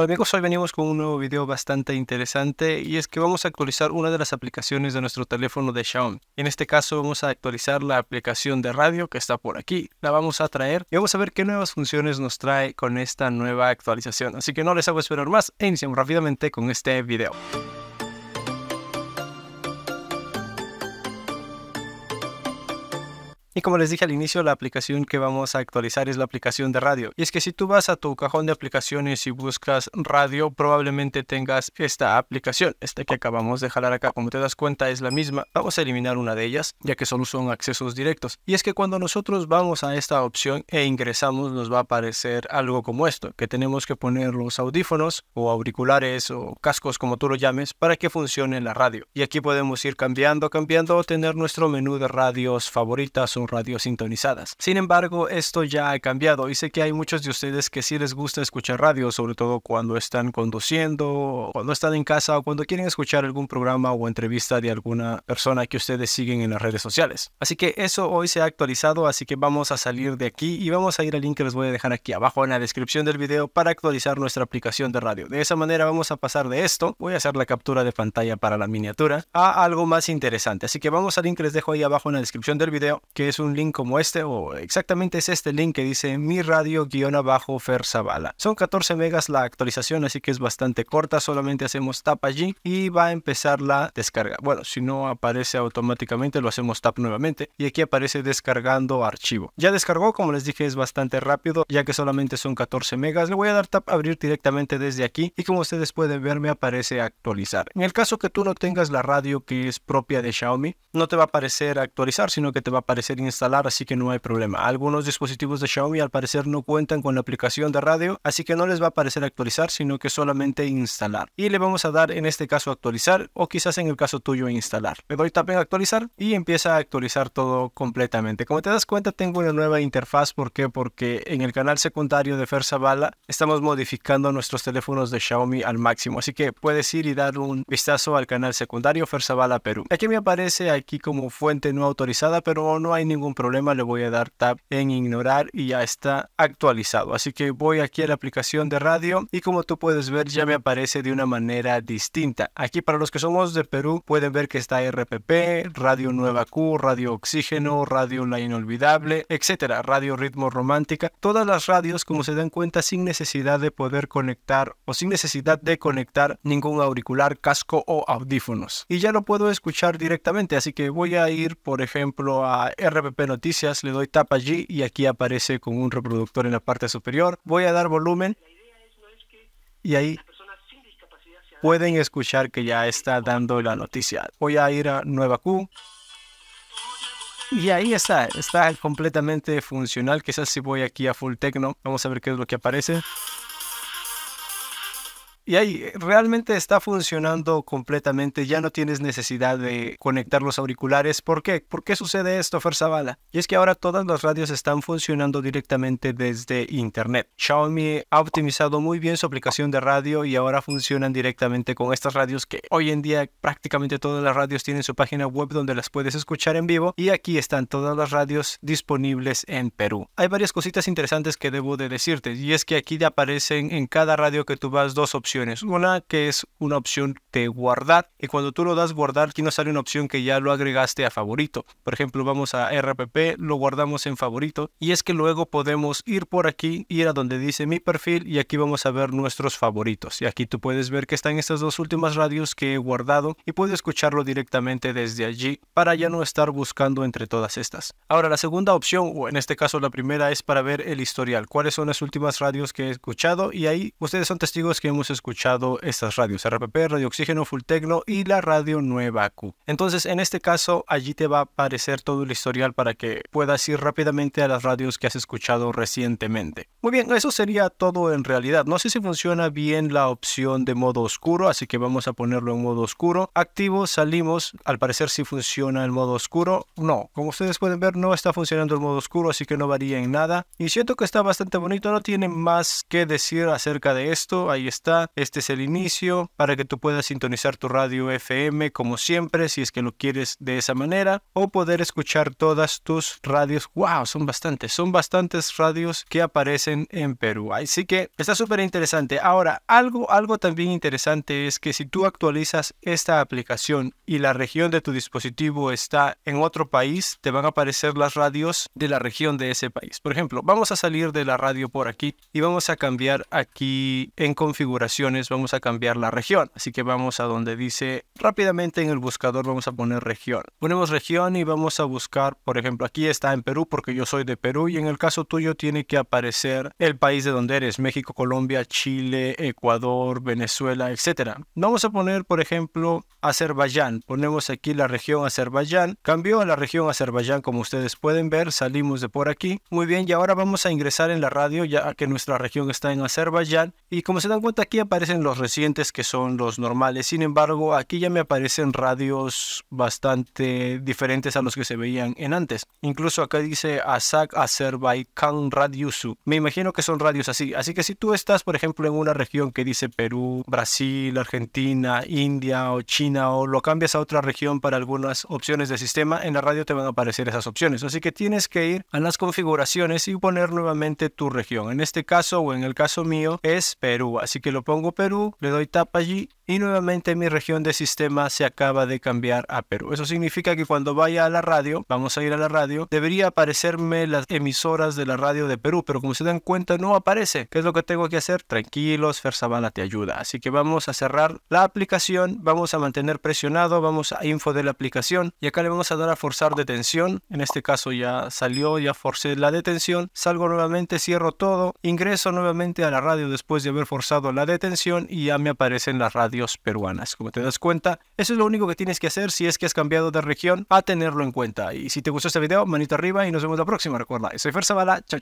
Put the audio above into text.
Hola amigos, hoy venimos con un nuevo video bastante interesante y es que vamos a actualizar una de las aplicaciones de nuestro teléfono de Xiaomi. En este caso vamos a actualizar la aplicación de radio que está por aquí, la vamos a traer y vamos a ver qué nuevas funciones nos trae con esta nueva actualización. Así que no les hago esperar más e iniciamos rápidamente con este video. Y como les dije al inicio, la aplicación que vamos a actualizar es la aplicación de radio. Y es que si tú vas a tu cajón de aplicaciones y buscas radio, probablemente tengas esta aplicación, esta que acabamos de jalar acá. Como te das cuenta es la misma. Vamos a eliminar una de ellas, ya que solo son accesos directos. Y es que cuando nosotros vamos a esta opción e ingresamos, nos va a aparecer algo como esto, que tenemos que poner los audífonos o auriculares o cascos, como tú lo llames, para que funcione la radio. Y aquí podemos ir cambiando, cambiando tener nuestro menú de radios favoritas radios sintonizadas. Sin embargo, esto ya ha cambiado y sé que hay muchos de ustedes que sí les gusta escuchar radio, sobre todo cuando están conduciendo, cuando están en casa o cuando quieren escuchar algún programa o entrevista de alguna persona que ustedes siguen en las redes sociales. Así que eso hoy se ha actualizado, así que vamos a salir de aquí y vamos a ir al link que les voy a dejar aquí abajo en la descripción del video para actualizar nuestra aplicación de radio. De esa manera vamos a pasar de esto, voy a hacer la captura de pantalla para la miniatura, a algo más interesante. Así que vamos al link que les dejo ahí abajo en la descripción del video, que es un link como este, o exactamente es este link que dice mi radio guion abajo Fer Son 14 megas la actualización, así que es bastante corta, solamente hacemos tap allí y va a empezar la descarga. Bueno, si no aparece automáticamente, lo hacemos tap nuevamente y aquí aparece descargando archivo. Ya descargó, como les dije, es bastante rápido, ya que solamente son 14 megas. Le voy a dar tap abrir directamente desde aquí y como ustedes pueden ver, me aparece actualizar. En el caso que tú no tengas la radio que es propia de Xiaomi, no te va a aparecer actualizar, sino que te va a aparecer instalar, así que no hay problema. Algunos dispositivos de Xiaomi al parecer no cuentan con la aplicación de radio, así que no les va a aparecer actualizar, sino que solamente instalar. Y le vamos a dar en este caso actualizar o quizás en el caso tuyo instalar. Le doy tap en actualizar y empieza a actualizar todo completamente. Como te das cuenta tengo una nueva interfaz, ¿por qué? Porque en el canal secundario de Bala estamos modificando nuestros teléfonos de Xiaomi al máximo, así que puedes ir y dar un vistazo al canal secundario Bala Perú. Aquí me aparece aquí como fuente no autorizada, pero no hay ningún problema, le voy a dar tap en ignorar y ya está actualizado. Así que voy aquí a la aplicación de radio y como tú puedes ver ya me aparece de una manera distinta. Aquí para los que somos de Perú pueden ver que está RPP, Radio Nueva Q, Radio Oxígeno, Radio La Inolvidable, etcétera, Radio Ritmo Romántica. Todas las radios como se dan cuenta sin necesidad de poder conectar o sin necesidad de conectar ningún auricular, casco o audífonos. Y ya lo puedo escuchar directamente, así que voy a ir por ejemplo a RPP Noticias, le doy tap allí y aquí aparece con un reproductor en la parte superior. Voy a dar volumen y ahí pueden escuchar que ya está dando la noticia. Voy a ir a Nueva Q. Y ahí está, está completamente funcional. Quizás si voy aquí a Full Techno, vamos a ver qué es lo que aparece. Y ahí realmente está funcionando completamente, ya no tienes necesidad de conectar los auriculares. ¿Por qué? ¿Por qué sucede esto, Ferzabala? Y es que ahora todas las radios están funcionando directamente desde internet. Xiaomi ha optimizado muy bien su aplicación de radio y ahora funcionan directamente con estas radios que hoy en día prácticamente todas las radios tienen su página web donde las puedes escuchar en vivo y aquí están todas las radios disponibles en Perú. Hay varias cositas interesantes que debo de decirte y es que aquí te aparecen en cada radio que tú vas dos opciones una que es una opción de guardar y cuando tú lo das guardar aquí nos sale una opción que ya lo agregaste a favorito. Por ejemplo, vamos a RPP, lo guardamos en favorito y es que luego podemos ir por aquí, ir a donde dice mi perfil y aquí vamos a ver nuestros favoritos. Y aquí tú puedes ver que están estas dos últimas radios que he guardado y puedes escucharlo directamente desde allí para ya no estar buscando entre todas estas. Ahora la segunda opción, o en este caso la primera, es para ver el historial. ¿Cuáles son las últimas radios que he escuchado? Y ahí ustedes son testigos que hemos escuchado escuchado estas radios, RPP, Radio Oxígeno, Full Tecno y la radio Nueva Q. Entonces, en este caso, allí te va a aparecer todo el historial para que puedas ir rápidamente a las radios que has escuchado recientemente. Muy bien, eso sería todo en realidad. No sé si funciona bien la opción de modo oscuro, así que vamos a ponerlo en modo oscuro. Activo, salimos. Al parecer si funciona el modo oscuro. No, como ustedes pueden ver, no está funcionando el modo oscuro, así que no varía en nada. Y siento que está bastante bonito, no tiene más que decir acerca de esto. Ahí está Este es el inicio para que tú puedas sintonizar tu radio FM como siempre, si es que lo quieres de esa manera, o poder escuchar todas tus radios. ¡Wow! Son bastantes, son bastantes radios que aparecen en Perú. Así que está súper interesante. Ahora, algo, algo también interesante es que si tú actualizas esta aplicación y la región de tu dispositivo está en otro país, te van a aparecer las radios de la región de ese país. Por ejemplo, vamos a salir de la radio por aquí y vamos a cambiar aquí en vamos a cambiar la región. Así que vamos a donde dice rápidamente en el buscador vamos a poner región. Ponemos región y vamos a buscar, por ejemplo, aquí está en Perú porque yo soy de Perú y en el caso tuyo tiene que aparecer el país de donde eres, México, Colombia, Chile, Ecuador, Venezuela, etc. Vamos a poner, por ejemplo, Azerbaiyán. Ponemos aquí la región Azerbaiyán. Cambió a la región Azerbaiyán como ustedes pueden ver. Salimos de por aquí. Muy bien, y ahora vamos a ingresar en la radio ya que nuestra región está en Azerbaiyán. Y como se dan cuenta aquí aparecen los recientes que son los normales. Sin embargo, aquí ya me aparecen radios bastante diferentes a los que se veían en antes. Incluso acá dice Azak Azerbaiyán Radiusu. Me imagino que son radios así. Así que si tú estás, por ejemplo, en una región que dice Perú, Brasil, Argentina, India o China o lo cambias a otra región para algunas opciones de sistema, en la radio te van a aparecer esas opciones. Así que tienes que ir a las configuraciones y poner nuevamente tu región. En este caso o en el caso mío es Perú. Así que lo pongo Perú, le doy tap allí y nuevamente mi región de sistema se acaba de cambiar a Perú. Eso significa que cuando vaya a la radio, vamos a ir a la radio, debería aparecerme las emisoras de la radio de Perú, pero como se dan cuenta no aparece. ¿Qué es lo que tengo que hacer? Tranquilos, Fersabala te ayuda. Así que vamos a cerrar la aplicación, vamos a mantener presionado, vamos a info de la aplicación y acá le vamos a dar a forzar detención. En este caso ya salió, ya forcé la detención, salgo nuevamente, cierro todo, ingreso nuevamente a la radio después de haber forzado la detención y ya me aparecen las radios peruanas. Como te das cuenta, eso es lo único que tienes que hacer si es que has cambiado de región, a tenerlo en cuenta. Y si te gustó este video, manito arriba y nos vemos la próxima. Recuerda, soy Fer chao chao.